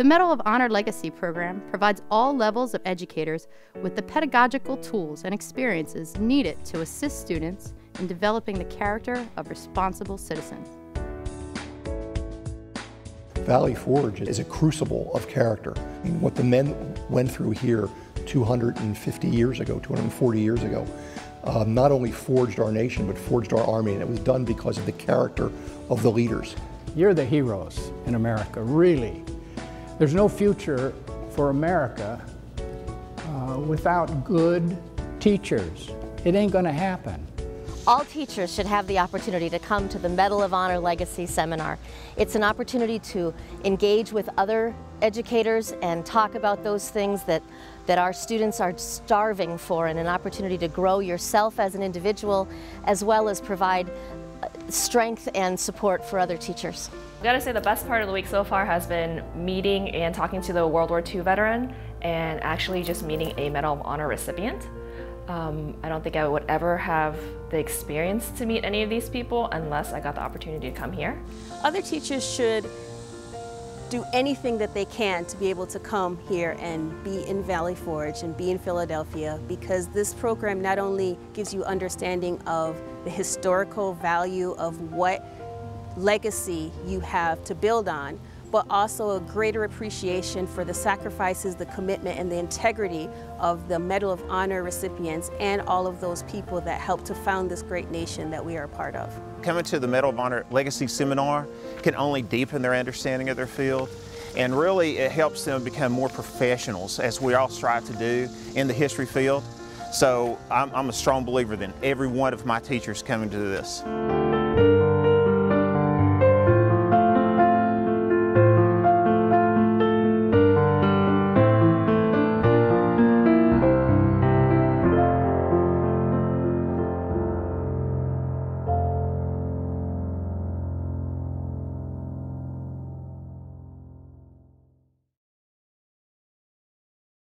The Medal of Honor Legacy program provides all levels of educators with the pedagogical tools and experiences needed to assist students in developing the character of responsible citizens. Valley Forge is a crucible of character. I mean, what the men went through here 250 years ago, 240 years ago, uh, not only forged our nation, but forged our army, and it was done because of the character of the leaders. You're the heroes in America, really. There's no future for America uh, without good teachers. It ain't going to happen. All teachers should have the opportunity to come to the Medal of Honor Legacy Seminar. It's an opportunity to engage with other educators and talk about those things that, that our students are starving for and an opportunity to grow yourself as an individual as well as provide strength and support for other teachers. I gotta say the best part of the week so far has been meeting and talking to the World War II veteran and actually just meeting a Medal of Honor recipient. Um, I don't think I would ever have the experience to meet any of these people unless I got the opportunity to come here. Other teachers should do anything that they can to be able to come here and be in Valley Forge and be in Philadelphia because this program not only gives you understanding of the historical value of what legacy you have to build on, but also a greater appreciation for the sacrifices, the commitment, and the integrity of the Medal of Honor recipients and all of those people that helped to found this great nation that we are a part of. Coming to the Medal of Honor Legacy Seminar can only deepen their understanding of their field and really it helps them become more professionals as we all strive to do in the history field. So I'm, I'm a strong believer that every one of my teachers coming to this.